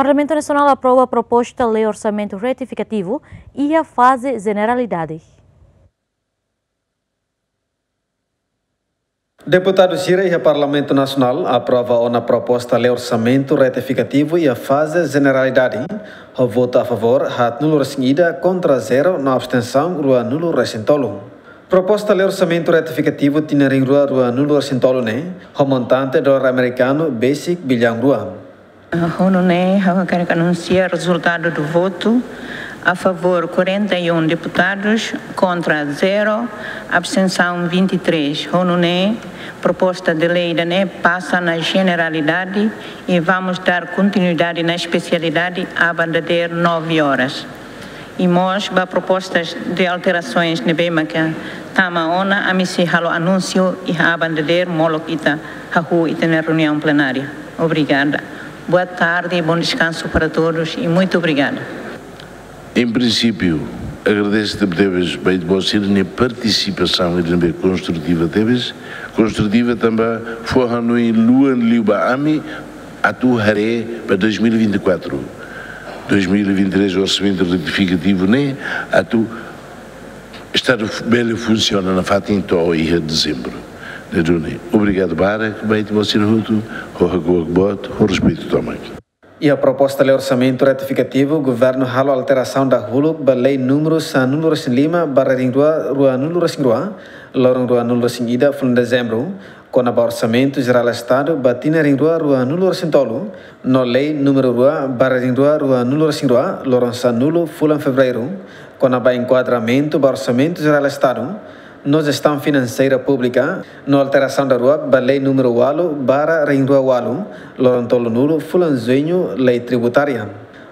Parlamento Nacional aprova a proposta de lei orçamento retificativo e a fase generalidade. Deputado Cira e o Parlamento Nacional aprova a proposta de lei orçamento retificativo e a fase generalidade. O voto a favor, hat nulo resingida, contra zero, na abstenção, rua nulo recentolo. Proposta de orçamento retificativo tinha rua rua nulo recentolo né, o montante dólar americano basic bilhão rua. Né, eu quero anunciar o resultado do voto. A favor 41 deputados, contra zero, abstenção 23. Hono né, proposta de lei da NE passa na generalidade e vamos dar continuidade na especialidade a bandadeira 9 horas. E nós, a propostas de alterações na BEMA que tama ona, a misi halo anúncio e a bandadeira molok ita, a rua ita na reunião plenária. Obrigada. Boa tarde e bom descanso para todos e muito obrigada. Em princípio, agradeço-te, Teves, bem de você, na participação e na construtiva, Teves, construtiva também foi no Luan Liuba Ami, a haré para 2024. 2023 o orçamento retificativo nem a tu estar bem funciona na fatinto e a dezembro. Obrigado, de você, Ruto, o Ragoagbot, o respeito também. E a proposta de orçamento retificativo, o governo halo alteração da Hulu, ba lei número sa nulo resin lima, barra rua, rua nulo resin rua, lorong rua nulo resin ida, fulan dezembro, com a orçamento geral Estado, batina ring rua, rua resin tolo, no lei número rua, barra rua, rua nulo resin rua, lorong sa nulo, fulan fevereiro, com a enquadramento, orçamento geral Estado, nos gestão financeira pública, no alteração da rua, lei número 8, barra rua 8, Lorontolo Nulo, Fulanzinho, lei tributária.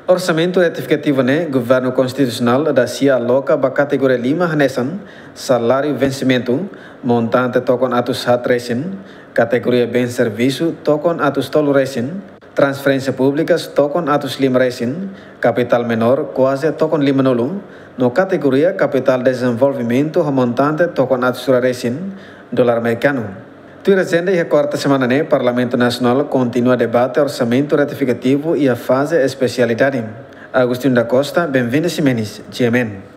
Orçamento retificativo né, governo constitucional da CIA aloca ba categoria lima hanesan, salário vencimento, montante tokon atus hat resin, categoria bem serviço, tokon atus tolo resin, transferência públicas, tokon atus lima resin, capital menor, quase tokon lima nulu, no categoria Capital Desenvolvimento, o montante tokon atsura resin, dólar americano. Tu agenda e a quarta semana né, Parlamento Nacional continua debate orçamento retificativo e a fase especialidade. Agostinho da Costa, bem-vindo Simenes, GMN.